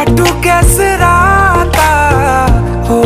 काटू कैसे